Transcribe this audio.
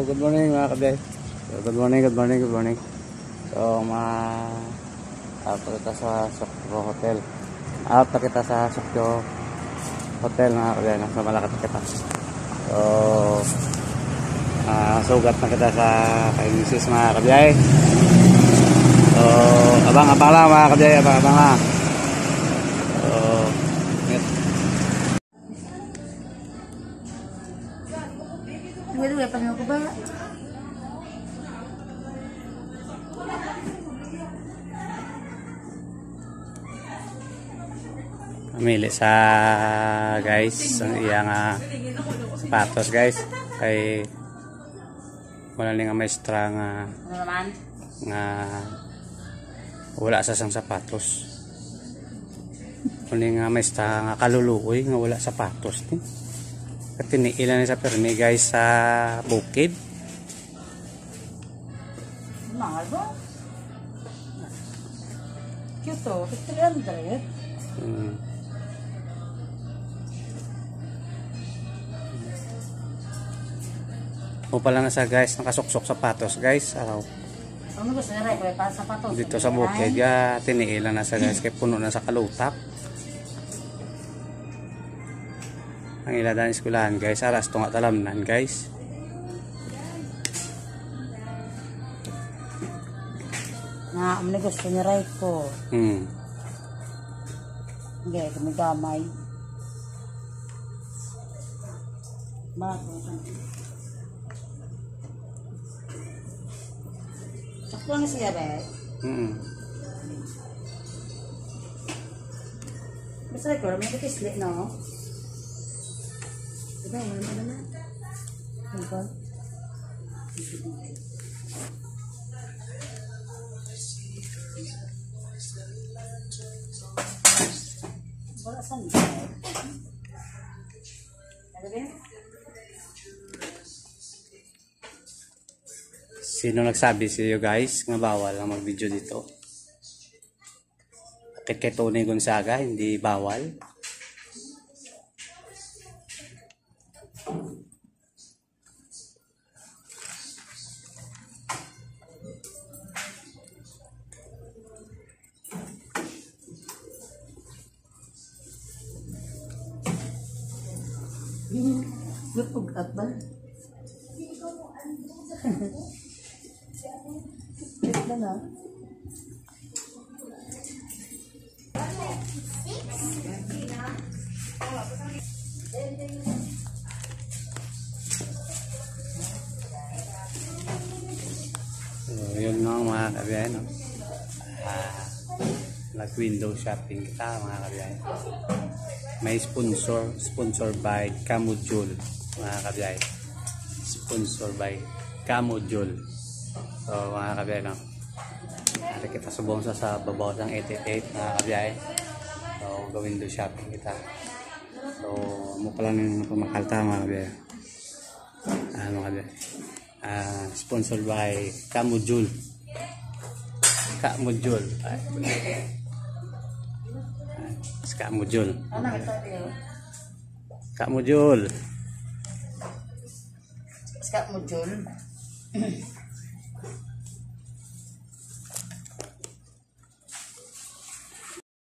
good morning mga kabiyay. So, good morning, good morning, good morning. So, ma... Out kita sa Sokyo Hotel. Out kita sa Sokyo Hotel mga kabiyay. Nasa Malakat kita. So, ah, sugat na kita sa kay Mrs. mga kabiyay. So, abang-abang lang mga kabiyay. Abang-abang lang. So, Duwe-duwe pa ko ba? Pamili sa guys ang iyang ah, sapatos guys. Kay wala ni nga maestra nga nga wala sa sang sapatos. Wala nga maestra nga kaluluoy nga wala sapatos ni kasi niilan ni sa permi guys sa bukid Mahal ba? Cute to. 300. hmm. o pala na sa guys nakasuksok sapatos guys araw Ano gusto nila? Kaya para sapatos. dito sa bukid ya tiniilan na sa guys kay puno na sa kalutak ang iladan eskwelahan guys aras to nga talamnan guys Na, ano gusto ni Ray ko. hmm. Hindi, gumigamay. Bago. Sakto lang siya, be. Mm. Basta ko, may kisli, no? Diba, wala mo naman. Sino nagsabi sa iyo guys nga bawal ang mag-video dito? Bakit kay Tony Gonzaga hindi bawal? Lupog at ba? Wait lang ah. So, yun no, mga kabiyahe, no? Ah, nag-window shopping kita, mga kabiyahe. May sponsor, sponsor by Camujul, mga kabiyahe. Sponsor by Camujul. So, mga kabiyahe, no? Ari kita subong sa sa babaw ng 888, mga kabiyahe. So, gawin do shopping kita. So, mo pala nang pamakalta, mga kabiyahe. Ah, mga kabiyahe. Ah, sponsored by Kamujul. Kamujul. Ay. Ah, Kamujul. Ano ito tayo? Kamujul. Ska mo, Jul.